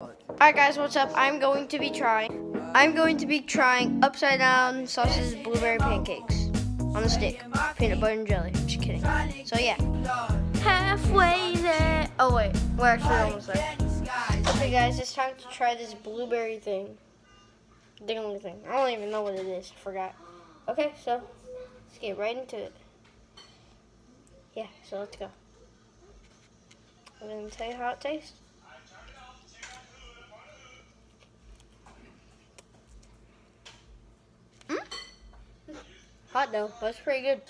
Alright guys, what's up? I'm going to be trying I'm going to be trying upside down sausage blueberry pancakes on a stick. Peanut butter and jelly. Just kidding. So yeah. Halfway there. Oh wait, we're actually almost there. Okay guys, it's time to try this blueberry thing. Dingling thing. I don't even know what it is. I forgot. Okay, so let's get right into it. Yeah, so let's go. I'm gonna tell you how it tastes. hot though. That was pretty good.